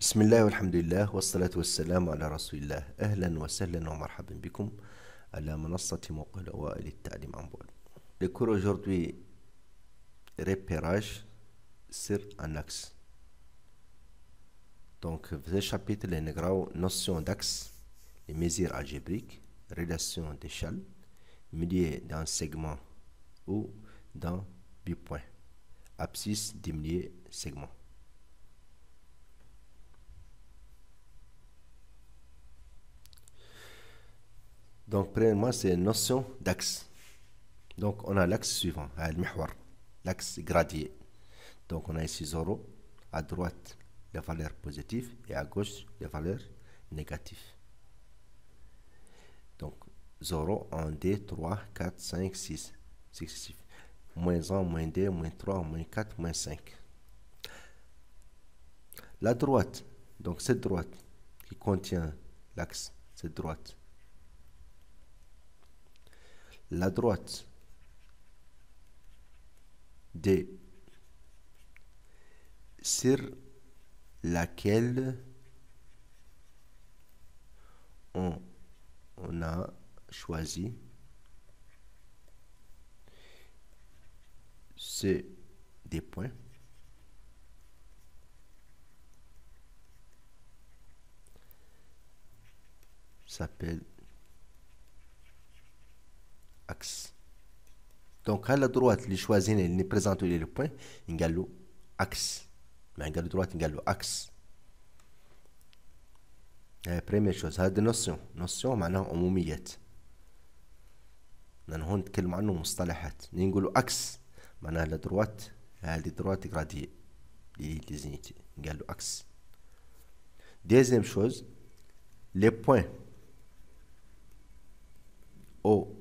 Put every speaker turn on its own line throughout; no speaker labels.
بسم الله والحمد لله والصلاة والسلام على رسول الله أهلا وسهلا ومرحبا بكم على منصة موقع الأوائل للتعليم عن بعد cours aujourd'hui repérage sur un axe. Donc, ce chapitre est une notion d'axe, les mesures algébriques, relation d'échelle, milieu d'un segment ou d'un bipoint, abscisse diminué segment. Donc, premièrement, c'est une notion d'axe. Donc, on a l'axe suivant, l'axe gradié. Donc, on a ici 0, à droite les valeurs positives et à gauche les valeurs négatives. Donc, 0, 1, 2, 3, 4, 5, 6, successifs. Moins 1, moins 2, moins 3, moins 4, moins 5. La droite, donc cette droite qui contient l'axe, cette droite, la droite sur laquelle on, a choisi ce des points s'appelle إكس دونك ها دروات اللي شوازين اللي بريزونتو لي لو بوين نقالو إكس ما نقال دروات نقالو إكس هاي بريمير شوز هاد نوسيون نوسيون معناها عموميات لأن هون نتكلم عنه مصطلحات نقولوا إكس معناها لا دروات هادي دروات غرادي لي ديزينيتي نقالو إكس دوزيام شوز لي بوين أو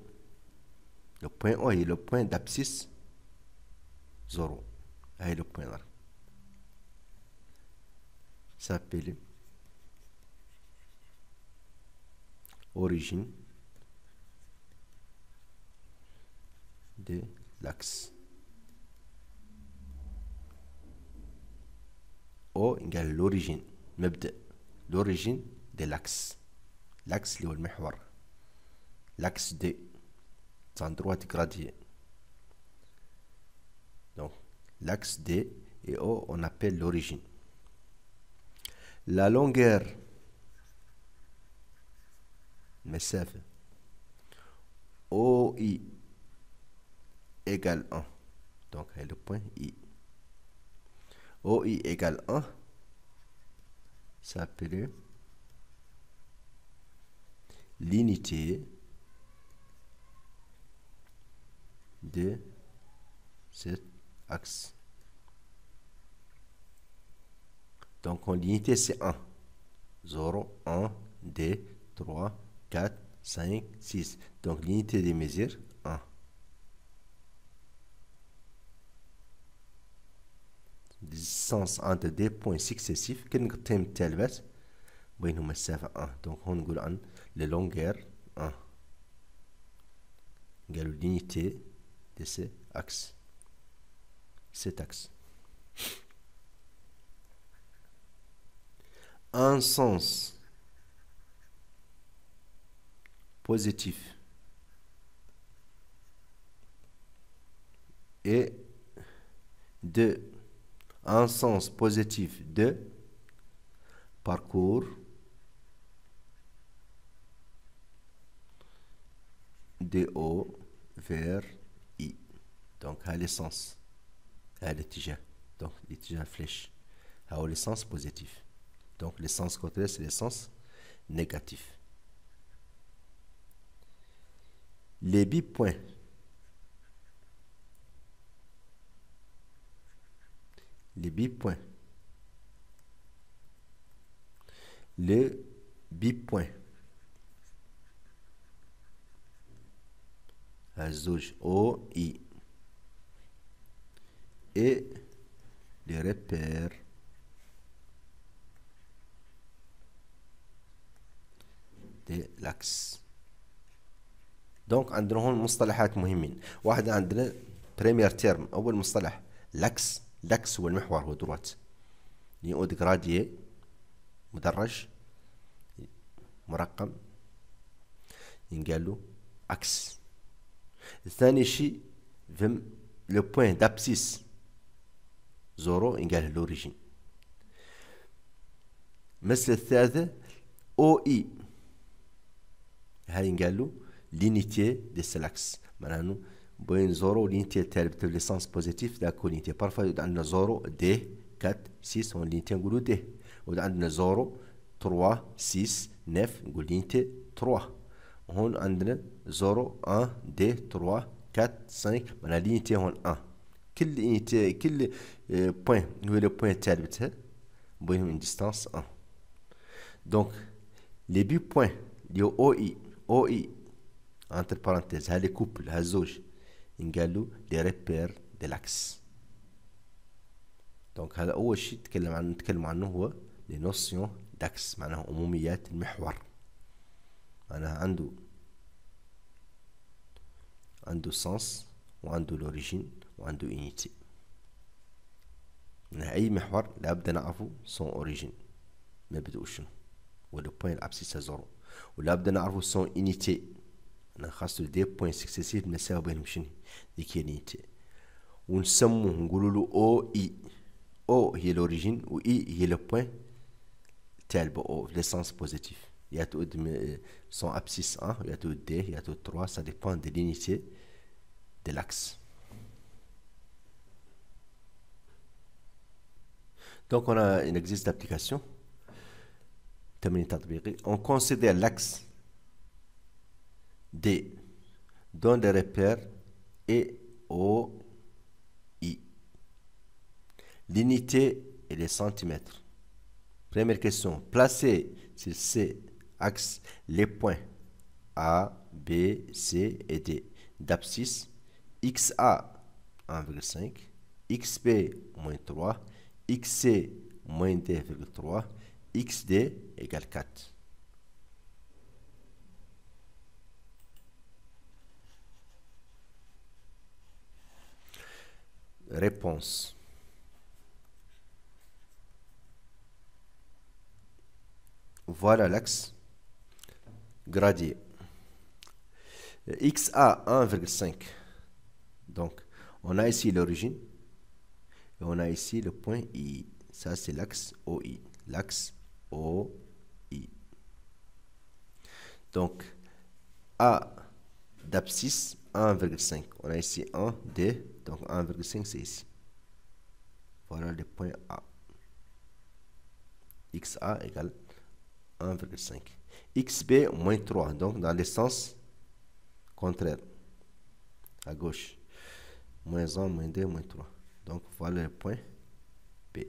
le point O est le point d'abscisse 0. est le point là. S'appelle origine de l'axe. O égale l'origine. L'origine de l'axe. L'axe, c'est le L'axe D en droite gradiée. Donc, l'axe D et O, on appelle l'origine. La longueur, مسافة OI égale 1. Donc, c'est le point I. OI égale 1. Ça s'appelle l'unité de cet axe. Donc, en l'unité, c'est 1. 0, 1, 2, 3, 4, 5, 6. Donc, l'unité des mesures, 1. distance entre deux points successifs كنقطعهم التالبات بينهم مسافة 1 donc on نقول عن les longueurs 1 قالوا l'unité de cet axe. Cet axe. Un sens positif et de un sens positif de parcours de haut vers donc à l'essence à l'étigeant donc l'étigeant flèche à l'essence positif donc l'essence contraire c'est l'essence négatif les bipoints les bipoints le bipoint الزوج O I Et les repères. De l'axe دونك عندنا هون مصطلحات مهمين. واحد عندنا بريمير تيرم أول مصطلح لاكس لاكس هو المحور هو دروات. نيو ديغراديي مدرج. مرقم. ينقال له إكس ثاني شيء فم لو بوين دابسيس زورو ينقال لوريجين. مثل الثالثة أو إي. هاي ينقال له لينيتي دي سلاكس. معناه بوين زورو لينيتي تاع ليسانس بوزيتيف داكو لينيتي. بارفا عندنا زورو دي 4 6 هون لينيتي نقولو دي. وعندنا زورو 3 6 9 نقول لينيتي 3 هون عندنا 0 1 2 3 4 5 معناها لينيتي هون 1 كل لينيتي كل بوين هو لو بوين تاع بينهم une distance 1 donc les deux points اللي هو او اي او اي entre parenthèses هذا كوبل هذا زوج ينقالوا لي ريبير دي لاكس دونك هذا اول شيء نتكلم عنه نتكلم عنه هو لي نوسيون داكس معناها عموميات المحور معناها عنده عنده سنس وعنده لوريجين وعنده انيتي init يعني أي محور لابد نعرفه سون اوريجين ما بدو شنو؟ ولو point abscissa زيرو ولابد نعرفه سون انيتي أنا خاصو دي بوين سكسيسيف نساو بينهم شنو؟ ديك init ونسموه نقولوا له أو اي أو هي لوريجين و اي هي لو بوين تاع البو في ليسونس بوزيتيف يا يعطوا سون ابسيس 1 دي يا تو 3 سا ديبان دي لينيتي دي لاكس Donc on a une existe d'application. On considère l'axe D dans des repères et O, I. L'unité est les centimètres. Première question, placez sur C axe les points A, B, C et D d'abscisse XA 1,5, XB moins 3, XC moins 2,3, XD égale 4. Réponse. Voilà l'axe gradier. XA 1,5. Donc, on a ici l'origine. Et on a ici le point I. Ça, c'est l'axe OI. L'axe OI. Donc, A d'abscisse 1,5. On a ici 1, 2. Donc, 1,5, c'est ici. Voilà le point A. XA égale 1,5 xb moins 3, donc dans le sens contraire, à gauche. Moins 1, moins 2, moins 3. Donc voilà le point B.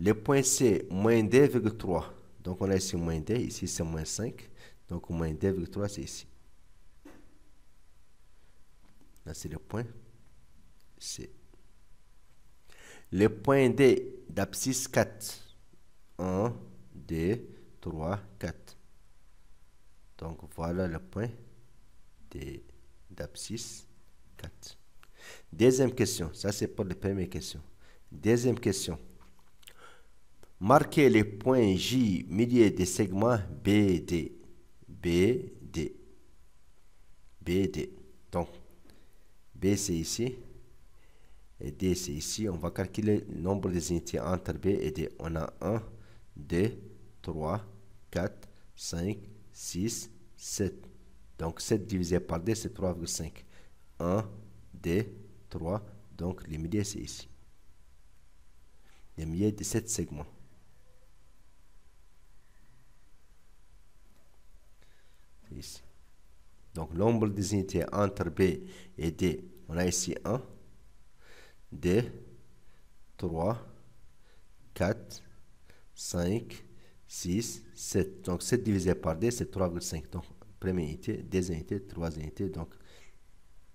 Le point C, moins 2,3. Donc on a ici moins 2, ici c'est moins 5. Donc moins 2,3 c'est ici. Là c'est le point C. Le point D d'abscisse 4. 1, 2, 3, 4. Donc voilà le point d'abscisse 4. Deuxième question, ça c'est pour la première question. Deuxième question. Marquez les points J milieu des segments BD. BD. BD. Donc, B c'est ici. Et D c'est ici. On va calculer le nombre des unités entre B et D. On a 1, 2, 3, 4, 5, 6, 7. Donc 7 divisé par 2, c'est 3,5. 1, 2, 3. Donc le milieu, c'est ici. Le milieu de 7 segments. Donc nombre des unités entre B et D, on a ici 1, 2, 3, 4, 5, 6, 7. Donc 7 divisé par 2, c'est 3,5. Donc première unité, deuxième unité, troisième unité. Donc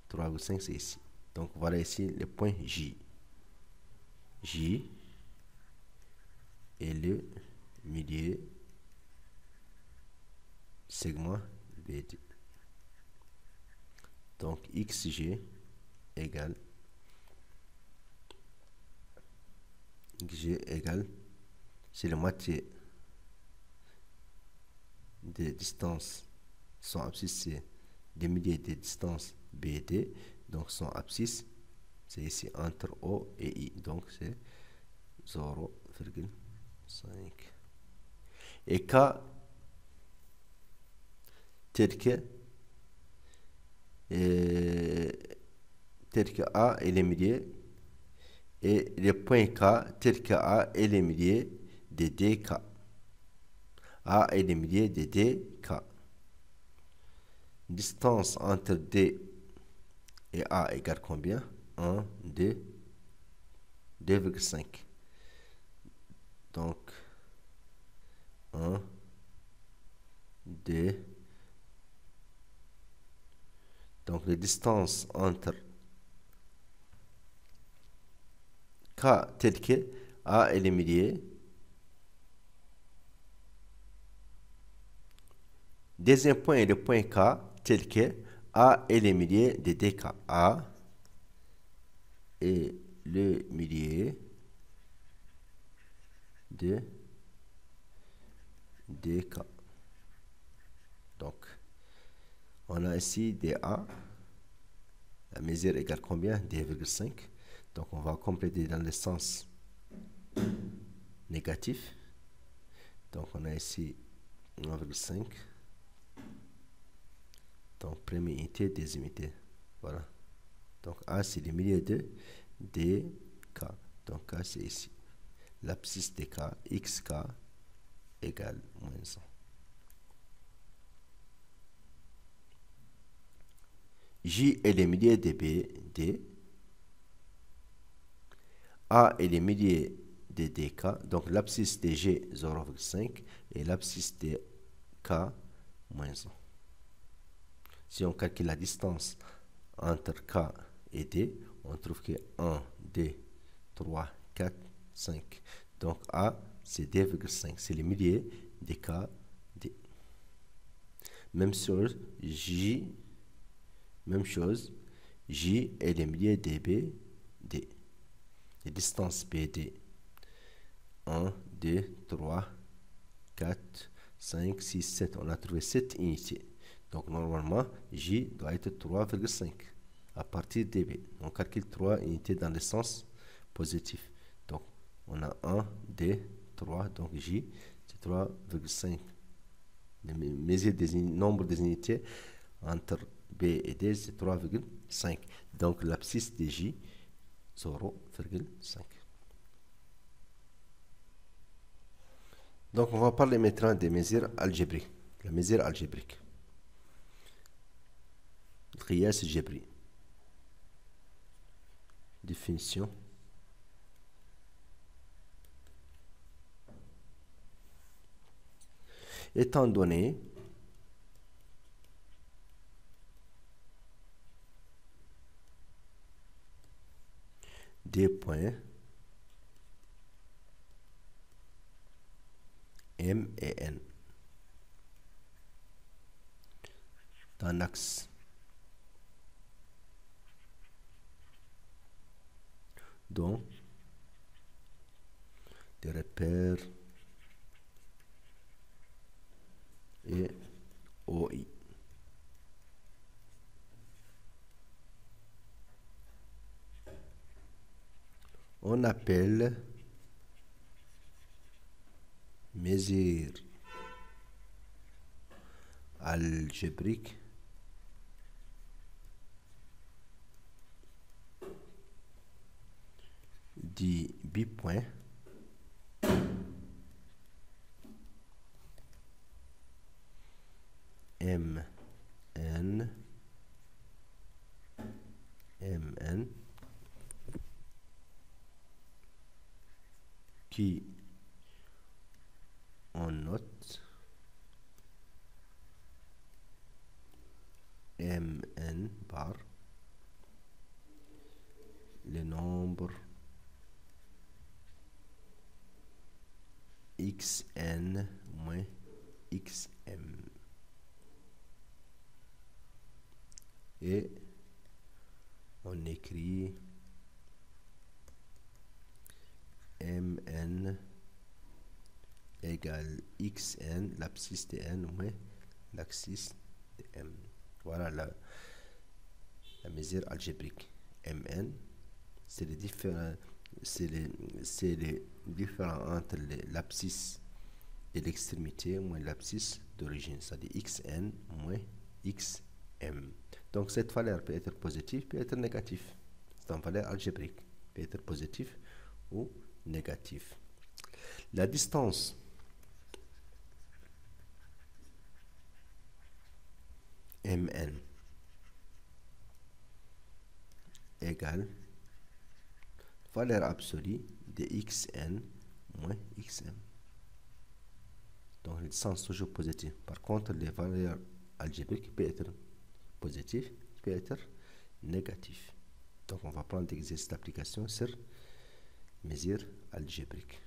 3,5, c'est ici. Donc voilà ici le point J. J et le milieu segment BD. Donc XG égale XG égale c'est la moitié des distances. Son abscisse, des milliers de distances BD. Donc son abscisse, c'est ici entre O et I. Donc c'est 0,5. Et K tel que, tel que A est le millier et le point K tel que A est le millier de DK. A est le millier de DK. Distance entre D et A égale combien? 1, 2, 2,5. Donc, 1, 2, donc la distance entre K tel que A est le millier. Deuxième point est le point K tel que A est le millier de DK. A est le millier de DK. Donc, on a ici DA. La mesure égale combien? 2,5. Donc, on va compléter dans le sens négatif. Donc, on a ici 1,5. Donc, première unité, deuxième unité. Voilà. Donc, A, c'est le millier de DK. Donc, K, c'est ici. L'abscisse de K, XK, égale moins 100. J est le millier de B, D. A est le millier de DK. Donc l'abscisse de G 0,5 et l'abscisse de K moins 1. Si on calcule la distance entre K et D, on trouve que 1, 2, 3, 4, 5. Donc A, c'est 2,5. C'est le millier de K, D. Même chose, J même chose, J est le millier dB, D. Les distances BD. 1, 2, 3, 4, 5, 6, 7. On a trouvé 7 unités. Donc normalement, J doit être 3,5 à partir dB. On calcule 3 unités dans le sens positif. Donc on a 1, 2, 3. Donc J, c'est 3,5. Mesure des nombres des unités entre B et D, c'est 3,5. Donc l'abscisse de J, 0,5. Donc on va parler maintenant des mesures algébriques. La mesure algébrique. القياس الجبري définition étant donné des points M et N d'un axe dont des repères et OI. on appelle mesure algébrique dit bipoint M N M N. Qui on note mn bar le nombre xn moins xm et on écrit mn égale xn, l'abscisse de n moins l'abscisse de m. Voilà la, la mesure algébrique. Mn, c'est les différents c'est les, différents entre l'abscisse de l'extrémité moins l'abscisse d'origine, c'est-à-dire xn moins xm. Donc cette valeur peut être positive, peut être négative. C'est une valeur algébrique, peut être positive ou négative. La distance mn égale valeur absolue de xn moins xm. Donc, le sens toujours positif. Par contre, les valeurs algébriques peuvent être positives, peuvent être négatives. Donc, on va prendre des exercices d'application sur mesure algébrique.